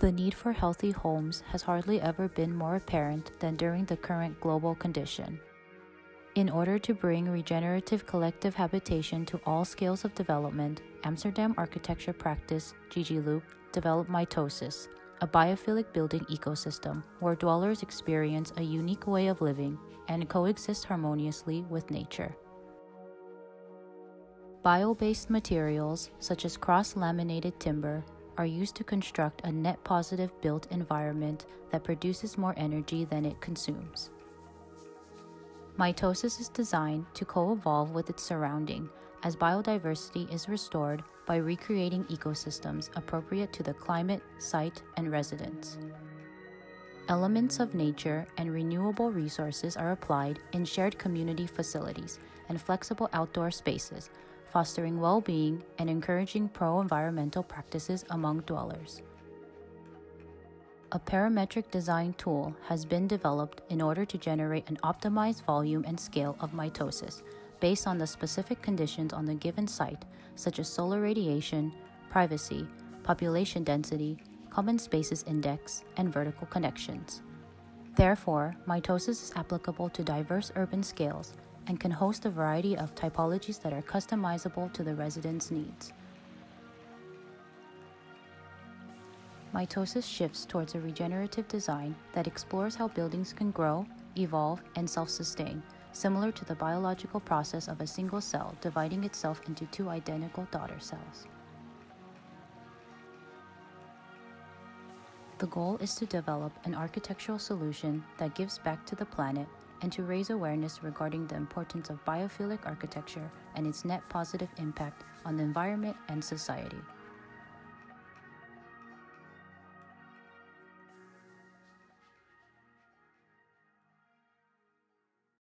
The need for healthy homes has hardly ever been more apparent than during the current global condition. In order to bring regenerative collective habitation to all scales of development, Amsterdam architecture practice GG Loop developed mitosis, a biophilic building ecosystem where dwellers experience a unique way of living and coexist harmoniously with nature. Bio based materials, such as cross laminated timber, are used to construct a net positive built environment that produces more energy than it consumes. Mitosis is designed to co evolve with its surrounding as biodiversity is restored by recreating ecosystems appropriate to the climate, site, and residents. Elements of nature and renewable resources are applied in shared community facilities and flexible outdoor spaces, fostering well being and encouraging pro environmental practices among dwellers. A parametric design tool has been developed in order to generate an optimized volume and scale of mitosis based on the specific conditions on the given site, such as solar radiation, privacy, population density, common spaces index, and vertical connections. Therefore, mitosis is applicable to diverse urban scales and can host a variety of typologies that are customizable to the resident's needs. Mitosis shifts towards a regenerative design that explores how buildings can grow, evolve, and self sustain similar to the biological process of a single cell dividing itself into two identical daughter cells. The goal is to develop an architectural solution that gives back to the planet and to raise awareness regarding the importance of biophilic architecture and its net positive impact on the environment and society.